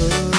Oh.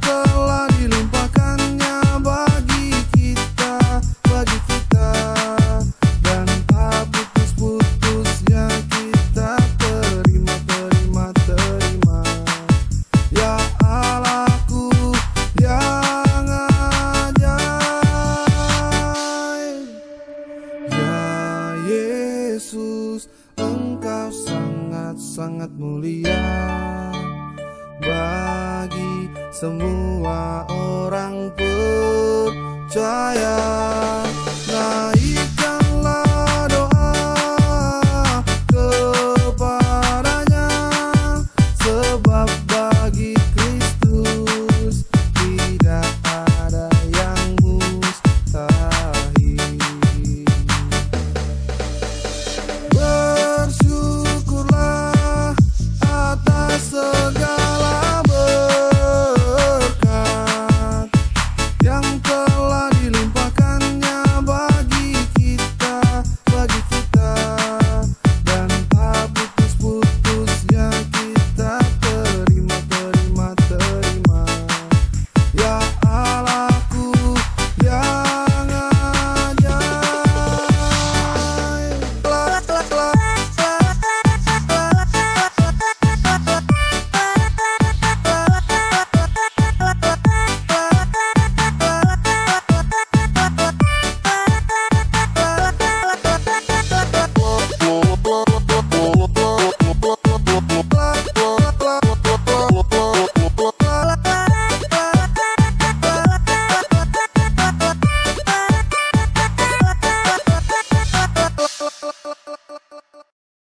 Yang telah dilimpahkannya bagi kita, semua orang percaya Naikkanlah doa kepadanya. Sebab bagi Kristus tidak ada yang mustahil. Bersyukurlah atas segala